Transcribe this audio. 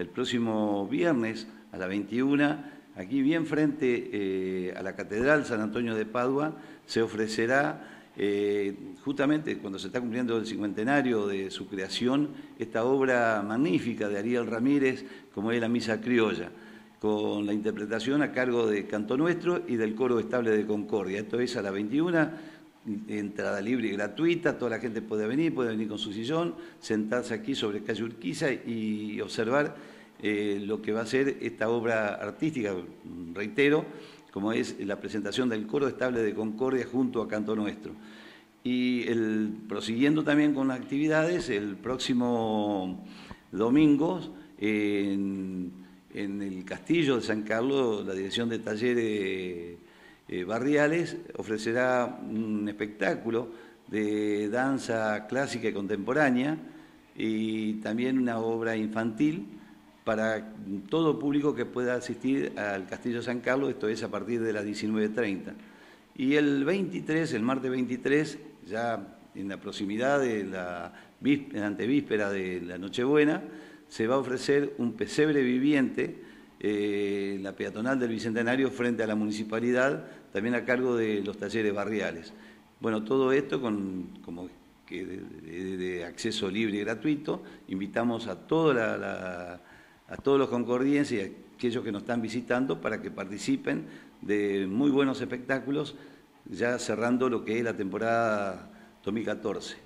el próximo viernes a las 21, aquí bien frente eh, a la Catedral San Antonio de Padua, se ofrecerá eh, justamente cuando se está cumpliendo el cincuentenario de su creación, esta obra magnífica de Ariel Ramírez, como es la Misa Criolla, con la interpretación a cargo de Canto Nuestro y del Coro Estable de Concordia. Esto es a las 21, entrada libre y gratuita, toda la gente puede venir, puede venir con su sillón, sentarse aquí sobre calle Urquiza y observar eh, lo que va a ser esta obra artística, reitero, como es la presentación del coro estable de Concordia junto a Canto Nuestro. Y el, prosiguiendo también con las actividades, el próximo domingo en, el Castillo de San Carlos, la Dirección de Talleres eh, Barriales ofrecerá un espectáculo de danza clásica y contemporánea y también una obra infantil para todo público que pueda asistir al Castillo San Carlos, esto es a partir de las 19.30. Y el 23, el martes 23, ya en la proximidad de la, antevíspera de la Nochebuena, se va a ofrecer un pesebre viviente, eh, la peatonal del Bicentenario frente a la municipalidad, también a cargo de los talleres barriales. Bueno, todo esto con, como que de, acceso libre y gratuito. Invitamos a toda la a todos los concordienses y a aquellos que nos están visitando para que participen de muy buenos espectáculos, ya cerrando lo que es la temporada 2014.